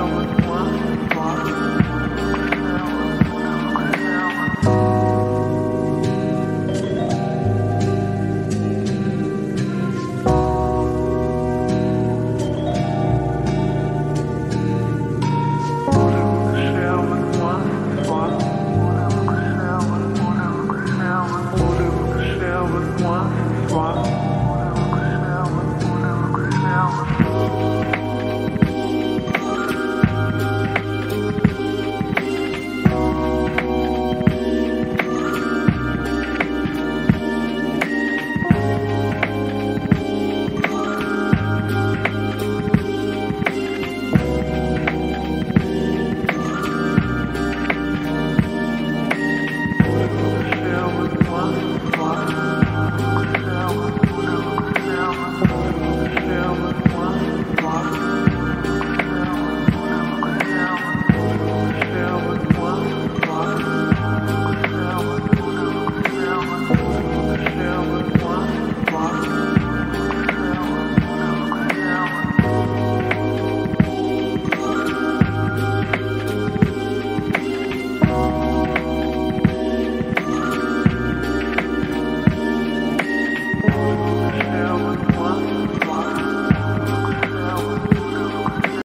down.